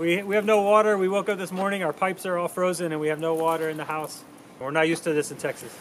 We, we have no water. We woke up this morning, our pipes are all frozen, and we have no water in the house. We're not used to this in Texas.